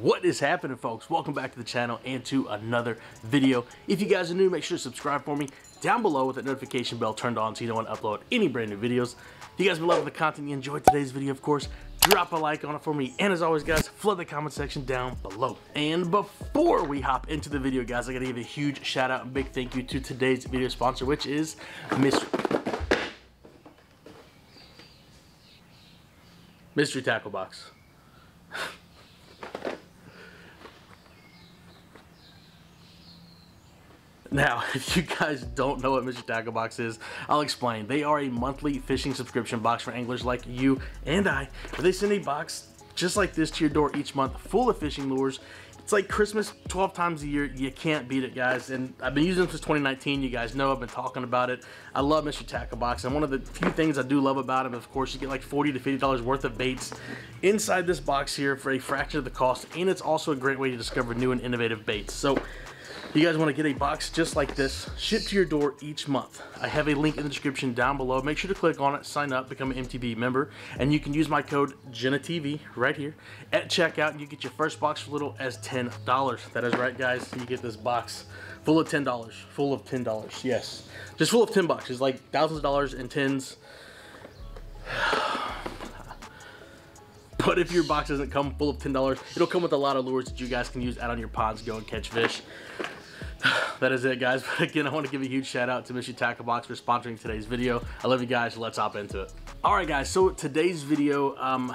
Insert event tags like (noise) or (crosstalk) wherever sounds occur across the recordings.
What is happening folks? Welcome back to the channel and to another video. If you guys are new, make sure to subscribe for me down below with that notification bell turned on so you don't want to upload any brand new videos. If you guys been loving the content, you enjoyed today's video, of course, drop a like on it for me. And as always, guys, flood the comment section down below. And before we hop into the video, guys, I gotta give a huge shout out and big thank you to today's video sponsor, which is Mystery, Mystery Tackle Box. Now, (laughs) if you guys don't know what Mystery Tackle Box is, I'll explain. They are a monthly fishing subscription box for anglers like you and I, they send a box just like this to your door each month, full of fishing lures. It's like Christmas 12 times a year. You can't beat it, guys. And I've been using them since 2019. You guys know I've been talking about it. I love Mystery Tackle Box. And one of the few things I do love about them, of course, you get like 40 to $50 worth of baits inside this box here for a fraction of the cost. And it's also a great way to discover new and innovative baits. So you guys want to get a box just like this shipped to your door each month. I have a link in the description down below. Make sure to click on it, sign up, become an MTB member, and you can use my code JUNATV right here at checkout. And you get your first box for little as $10. That is right, guys. You get this box full of $10, full of $10. Yes, just full of 10 bucks. It's like thousands of dollars in tens. (sighs) But if your box doesn't come full of $10, it'll come with a lot of lures that you guys can use out on your ponds, go and catch fish. That is it guys. (laughs) But again i want to give a huge shout out to Mystery tackle box for sponsoring today's video. I love you guys. Let's hop into it. All right guys. So today's video um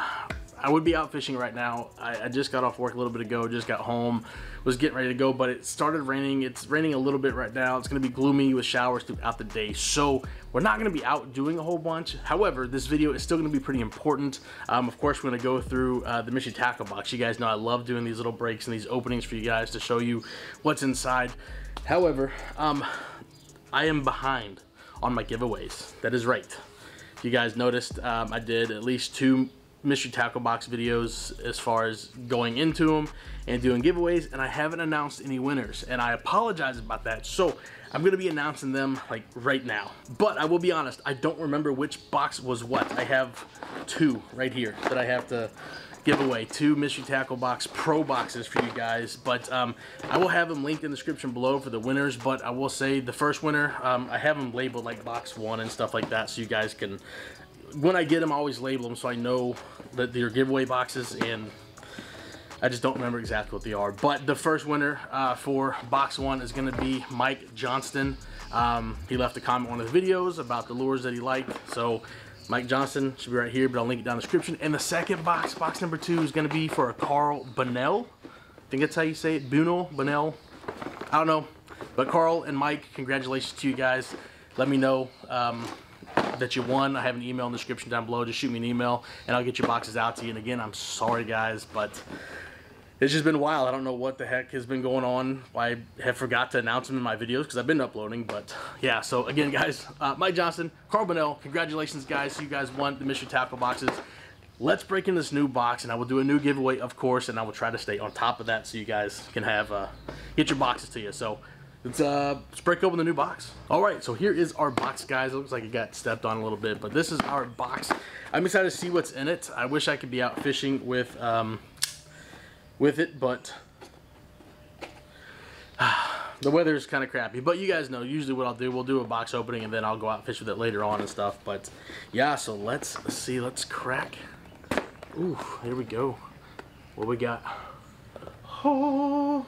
I would be out fishing right now. I, I, just got off work a little bit ago, just got home, was getting ready to go, but it started raining. It's raining a little bit right now. It's gonna be gloomy with showers throughout the day. So we're not gonna be out doing a whole bunch. However, this video is still gonna be pretty important. Um, of course, we're gonna go through uh, the Mystery Tackle Box. You guys know I love doing these little breaks and these openings for you guys to show you what's inside. However, um, I am behind on my giveaways. That is right. You guys noticed, um, I did at least two mystery tackle box videos as far as going into them and doing giveaways and I haven't announced any winners and I apologize about that. So I'm gonna be announcing them like right now. But I will be honest I don't remember which box was what. I have two right here that I have to give away. Two mystery tackle box pro boxes for you guys but um, I will have them linked in the description below for the winners. But I will say the first winner um, I have them labeled like box one and stuff like that so you guys can when I get them, I always label them so I know that they're giveaway boxes and I just don't remember exactly what they are. But the first winner uh, for box one is going to be Mike Johnston. Um, he left a comment on his videos about the lures that he liked. So Mike Johnston should be right here, but I'll link it down in the description. And the second box, box number two, is going to be for a Carl Bunnell. I think that's how you say it. Bunnell, Bunnell. I don't know. But Carl and Mike, congratulations to you guys. Let me know. Um, that you won. I have an email in the description down below. Just shoot me an email and I'll get your boxes out to you. And again, I'm sorry guys, but it's just been wild. I don't know what the heck has been going on. I have forgot to announce them in my videos because I've been uploading. But yeah, so again, guys, uh, Mike Johnston, Carl Bunnell, congratulations, guys. You guys won the Mystery Tackle boxes. Let's break in this new box, and I will do a new giveaway, of course, and I will try to stay on top of that so you guys can have uh, get your boxes to you. So Let's, uh, let's break open the new box. All right, so here is our box, guys. It looks like it got stepped on a little bit, but this is our box. I'm excited to see what's in it. I wish I could be out fishing with, um, with it, but (sighs) the weather is kind of crappy. But you guys know, usually what I'll do, we'll do a box opening and then I'll go out fish with it later on and stuff. But yeah, so let's see. Let's crack. Ooh, here we go. What we got? Oh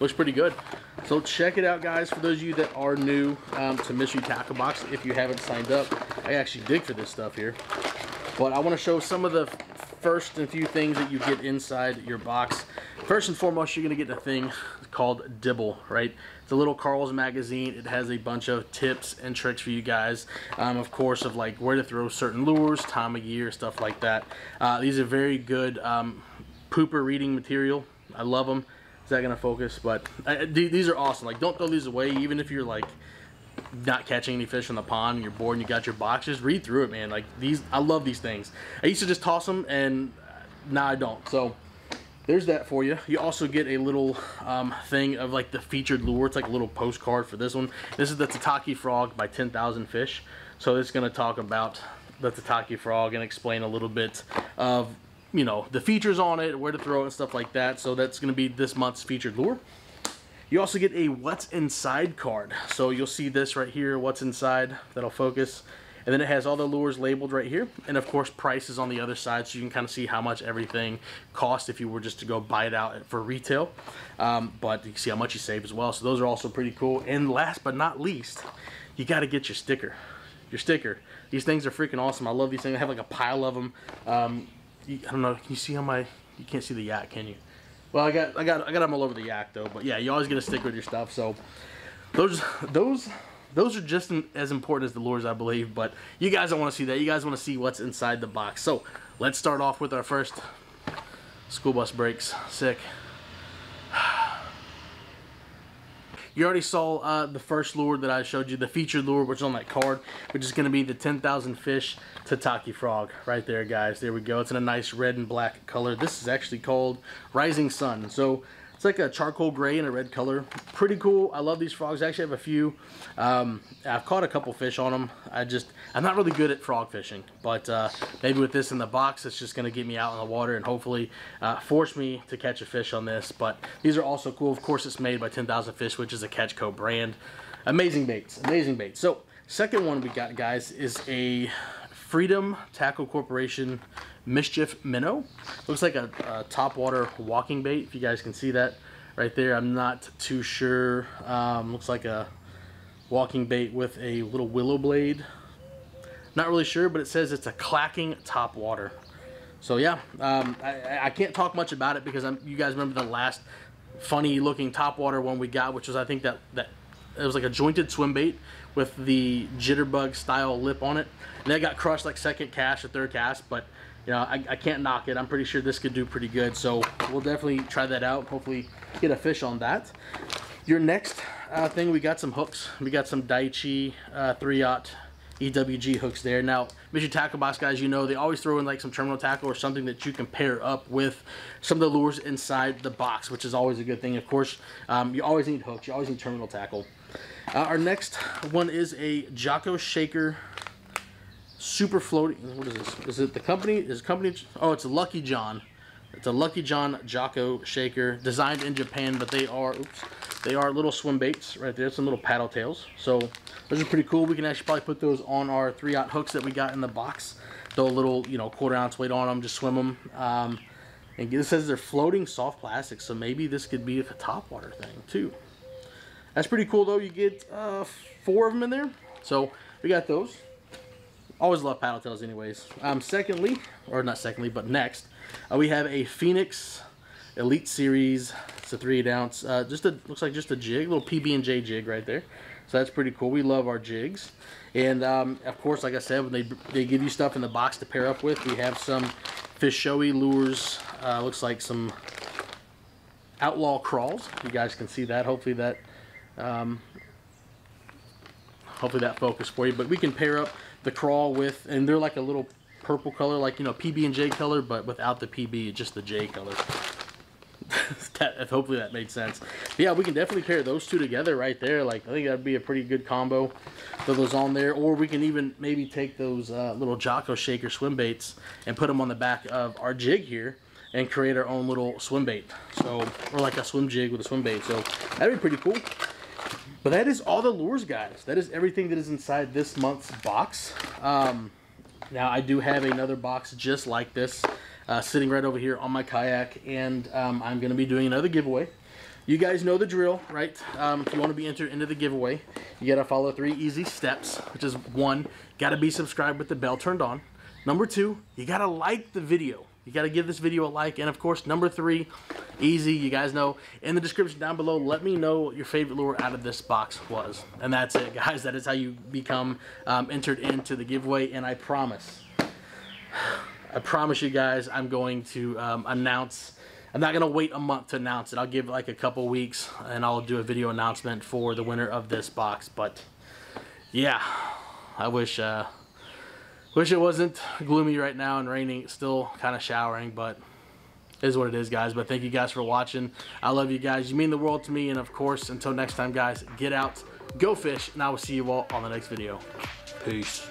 looks pretty good. So check it out, guys. For those of you that are new um, to Mystery Tackle Box, if you haven't signed up, I actually dig for this stuff here. But I want to show some of the first and few things that you get inside your box. First and foremost, you're going to get a thing called Dibble, right? It's a little Karl's magazine. It has a bunch of tips and tricks for you guys, um, of course, of like where to throw certain lures, time of year, stuff like that. Uh, these are very good um, pooper reading material. I love them. Is that gonna focus? But these are awesome. Like, don't throw these away, even if you're like not catching any fish in the pond and you're bored and you got your boxes. Read through it, man. Like these, I love these things. I used to just toss them, and now I don't. So there's that for you. You also get a little um, thing of like the featured lure. It's like a little postcard for this one. This is the Tataki Frog by 10,000 Fish. So it's going to talk about the Tataki Frog and explain a little bit of you know, the features on it, where to throw it and stuff like that. So that's going to be this month's featured lure. You also get a what's inside card. So you'll see this right here, what's inside, that'll focus. And then it has all the lures labeled right here. And of course, prices on the other side so you can kind of see how much everything costs if you were just to go buy it out for retail. Um, but you can see how much you save as well. So those are also pretty cool. And last but not least, you got to get your sticker. Your sticker. These things are freaking awesome. I love these things. I have like a pile of them. Um, I don't know. Can you see how my... You can't see the yak, can you? Well, I got I got I got them all over the yak though. But yeah, you always to stick with your stuff. So those those those are just as important as the lures, I believe. But you guys don't want to see that. You guys want to see what's inside the box. So let's start off with our first school bus brakes. Sick. You already saw uh, the first lure that I showed you, the featured lure, which is on that card, which is going to be the 10,000 fish Tataki frog right there, guys. There we go. It's in a nice red and black color. This is actually called Rising Sun. So it's like a charcoal gray and a red color. Pretty cool. I love these frogs. I actually have a few. Um, I've caught a couple fish on them. I just, I'm not really good at frog fishing, but uh, maybe with this in the box, it's just going to get me out in the water and hopefully uh, force me to catch a fish on this. But these are also cool. Of course, it's made by 10,000 Fish, which is a Catch Co brand. Amazing baits. Amazing baits. So, second one we got, guys, is a Freedom Tackle Corporation Mischief Minnow. Looks like a, a top water walking bait, if you guys can see that right there. I'm not too sure. Um, looks like a walking bait with a little willow blade. Not really sure, but it says it's a clacking top water. So yeah, um, I, I, can't talk much about it because I'm, you guys remember the last funny looking top water one we got, which was I think that, that it was like a jointed swim bait with the jitterbug style lip on it. And that got crushed like second cast or third cast, but you know, I, I can't knock it. I'm pretty sure this could do pretty good. So we'll definitely try that out. Hopefully get a fish on that. Your next uh, thing, we got some hooks. We got some Daiichi uh, 3-aught EWG hooks there. Now, Mystery Tackle Box guys, you know, they always throw in like some terminal tackle or something that you can pair up with some of the lures inside the box, which is always a good thing. Of course, um, you always need hooks. You always need terminal tackle. Uh, our next one is a Joco Shaker super floating. What is this? Is it the company? Is company? Oh, it's a Lucky John. It's a Lucky John Joco shaker designed in Japan, but they are oops, they are little swim baits right there. Some little paddle tails. So those are pretty cool. We can actually probably put those on our 3-aught hooks that we got in the box. Throw a little, you know, quarter ounce weight on them, just swim them. Um, and it says they're floating soft plastic, so maybe this could be a top water thing too. That's pretty cool though. You get uh, four of them in there. So we got those. Always love paddle tails anyways. Um, secondly, or not secondly, but next, uh, we have a Phoenix Elite Series. It's a 3 8 ounce. Uh, just a, looks like just a jig, little PB&J jig right there. So that's pretty cool. We love our jigs. And um, of course, like I said, when they, they give you stuff in the box to pair up with, we have some Fish Showy lures. Uh, looks like some Outlaw Crawls. You guys can see that. Hopefully that um, hopefully that focus for you. But we can pair up the crawl with, and they're like a little purple color, like, you know, PB and J color, but without the PB, just the J color. That, hopefully that made sense. But yeah, we can definitely pair those two together right there. Like, I think that'd be a pretty good combo. Throw those on there. Or we can even maybe take those uh, little Joco Shaker swim baits and put them on the back of our jig here and create our own little swim bait. So, or like a swim jig with a swim bait. So that'd be pretty cool. But that is all the lures, guys. That is everything that is inside this month's box. Um, now, I do have another box just like this uh, sitting right over here on my kayak, and um, I'm going to be doing another giveaway. You guys know the drill, right? Um, if you want to be entered into the giveaway, you got to follow three easy steps, which is one, got to be subscribed with the bell turned on. Number two, you got to like the video. You got to give this video a like. And of course, number three, easy. You guys know in the description down below, let me know what your favorite lure out of this box was. And that's it, guys. That is how you become um, entered into the giveaway. And I promise, I promise you guys, I'm going to um, announce. I'm not going to wait a month to announce it. I'll give like a couple weeks and I'll do a video announcement for the winner of this box. But yeah, I wish. Uh, Wish it wasn't gloomy right now and raining. It's still kind of showering, but is what it is, guys. But thank you guys for watching. I love you guys. You mean the world to me. And of course, until next time, guys, get out, go fish, and I will see you all on the next video. Peace.